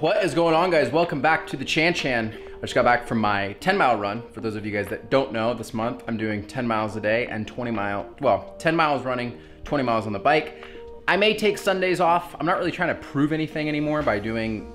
What is going on guys? Welcome back to the Chan Chan. I just got back from my 10 mile run. For those of you guys that don't know, this month I'm doing 10 miles a day and 20 mile, well, 10 miles running, 20 miles on the bike. I may take Sundays off. I'm not really trying to prove anything anymore by doing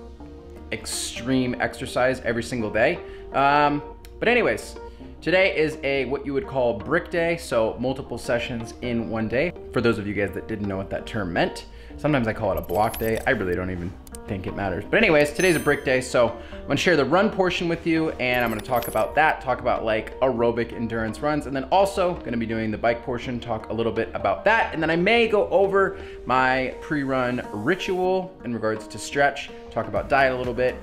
extreme exercise every single day. Um, but anyways, today is a what you would call brick day, so multiple sessions in one day. For those of you guys that didn't know what that term meant, sometimes I call it a block day. I really don't even think it matters. But anyways, today's a brick day, so I'm gonna share the run portion with you and I'm gonna talk about that, talk about like aerobic endurance runs, and then also gonna be doing the bike portion, talk a little bit about that, and then I may go over my pre-run ritual in regards to stretch, talk about diet a little bit,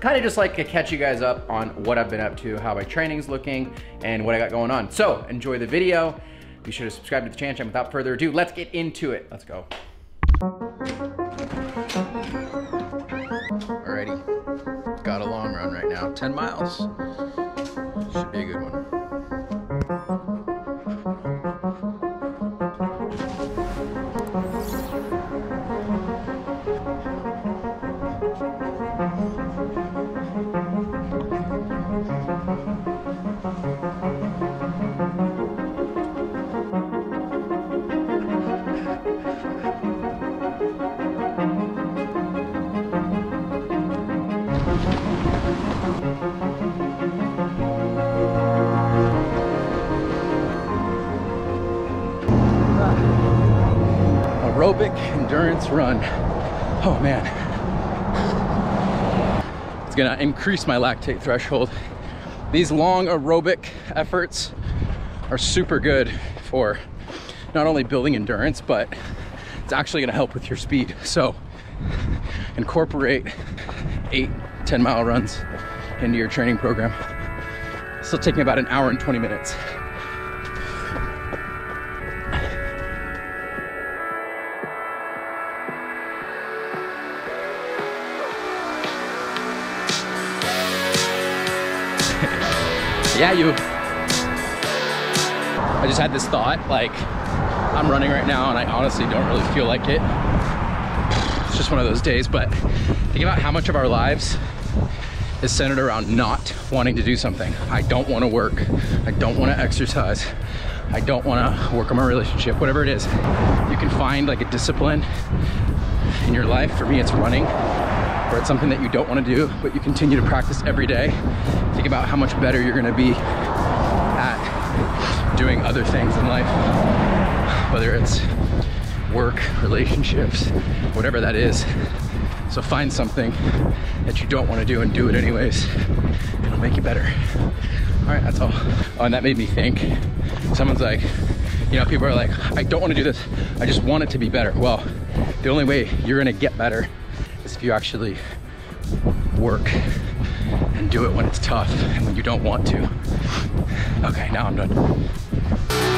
kind of just like to catch you guys up on what I've been up to, how my training's looking, and what I got going on. So enjoy the video. Be sure to subscribe to the channel. Without further ado, let's get into it. Let's go. 10 miles. Should be a good one. Aerobic endurance run. Oh man. It's gonna increase my lactate threshold. These long aerobic efforts are super good for not only building endurance, but it's actually gonna help with your speed. So incorporate eight, 10 mile runs into your training program. Still taking about an hour and 20 minutes. Yeah, you. I just had this thought, like, I'm running right now and I honestly don't really feel like it. It's just one of those days, but think about how much of our lives is centered around not wanting to do something. I don't want to work. I don't want to exercise. I don't want to work on my relationship, whatever it is. You can find like a discipline in your life. For me, it's running or it's something that you don't want to do, but you continue to practice every day, think about how much better you're going to be at doing other things in life, whether it's work, relationships, whatever that is. So find something that you don't want to do and do it anyways. It'll make you better. All right, that's all. Oh, and that made me think. Someone's like, you know, people are like, I don't want to do this. I just want it to be better. Well, the only way you're going to get better is if you actually work and do it when it's tough and when you don't want to. Okay, now I'm done.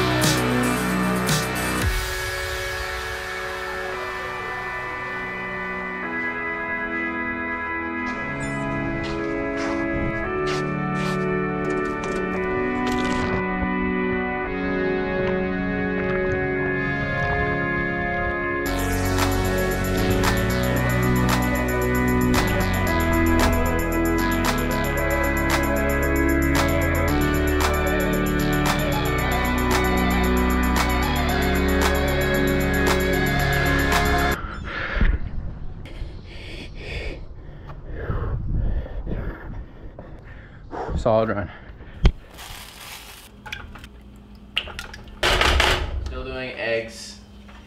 Solid run. Still doing eggs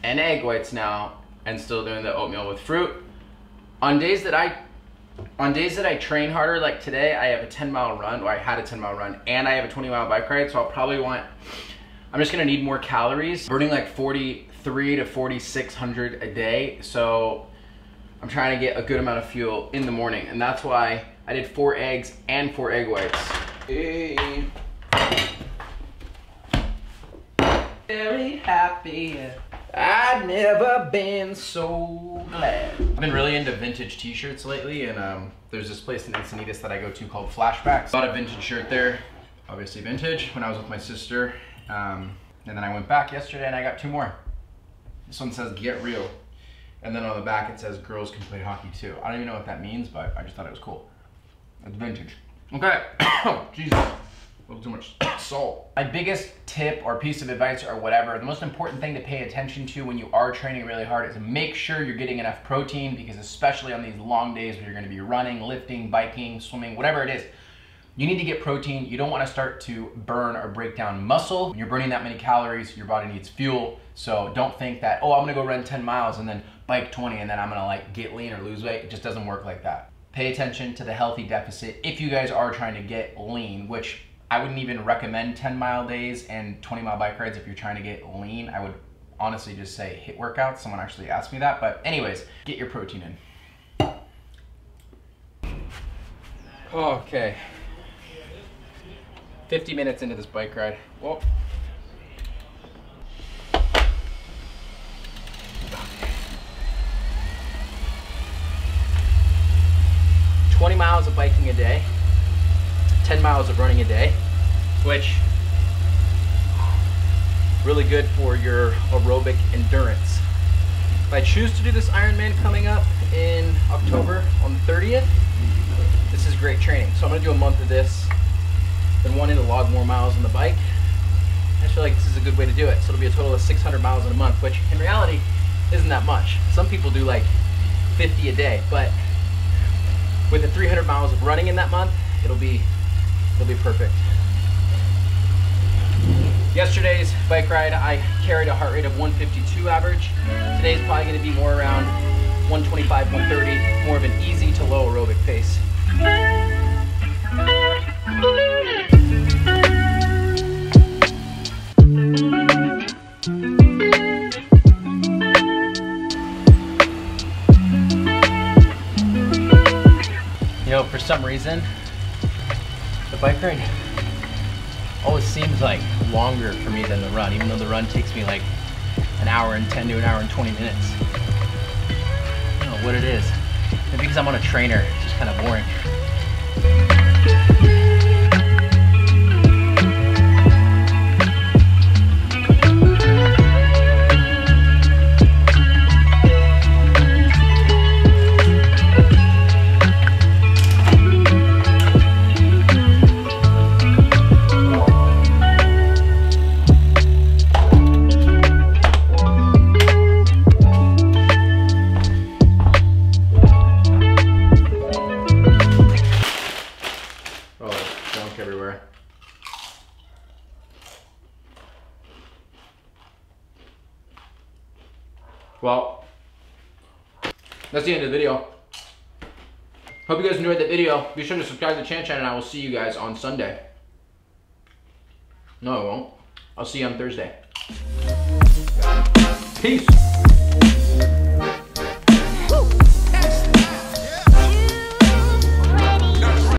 and egg whites now, and still doing the oatmeal with fruit. On days that I on days that I train harder, like today, I have a 10 mile run, or I had a 10 mile run, and I have a 20 mile bike ride, so I'll probably want, I'm just gonna need more calories. Burning like 43 to 4,600 a day, so I'm trying to get a good amount of fuel in the morning, and that's why I did four eggs and four egg whites. Hey. Very happy. I've never been so glad. I've been really into vintage t-shirts lately and um, there's this place in Encinitas that I go to called Flashbacks. Bought a vintage shirt there, obviously vintage, when I was with my sister. Um, and then I went back yesterday and I got two more. This one says get real. And then on the back it says girls can play hockey too. I don't even know what that means, but I just thought it was cool. It's vintage. Okay. Jesus. A little too much salt. My biggest tip or piece of advice or whatever, the most important thing to pay attention to when you are training really hard is make sure you're getting enough protein because especially on these long days where you're gonna be running, lifting, biking, swimming, whatever it is, you need to get protein. You don't wanna start to burn or break down muscle. When you're burning that many calories, your body needs fuel. So don't think that, oh, I'm gonna go run 10 miles and then bike 20 and then I'm gonna like get lean or lose weight. It just doesn't work like that. Pay attention to the healthy deficit if you guys are trying to get lean, which I wouldn't even recommend 10 mile days and 20 mile bike rides if you're trying to get lean. I would honestly just say hit workouts. Someone actually asked me that. But anyways, get your protein in. Okay. 50 minutes into this bike ride. Well, Twenty miles of biking a day, 10 miles of running a day, which really good for your aerobic endurance. If I choose to do this Ironman coming up in October on the 30th, this is great training. So I'm gonna do a month of this, then wanting to log more miles on the bike. I feel like this is a good way to do it. So it'll be a total of 600 miles in a month, which in reality isn't that much. Some people do like 50 a day, but with the 300 miles of running in that month, it'll be it'll be perfect. Yesterday's bike ride, I carried a heart rate of 152 average. Today's probably to be more around 125, 130, more of an easy to low aerobic pace. You know, for some reason, bike ride oh, always seems like longer for me than the run, even though the run takes me like an hour and 10 to an hour and 20 minutes. I don't know what it is. Maybe because I'm on a trainer, it's just kind of boring. Well, that's the end of the video. Hope you guys enjoyed the video. Be sure to subscribe to the Chan Chan and I will see you guys on Sunday. No, I won't. I'll see you on Thursday. Peace.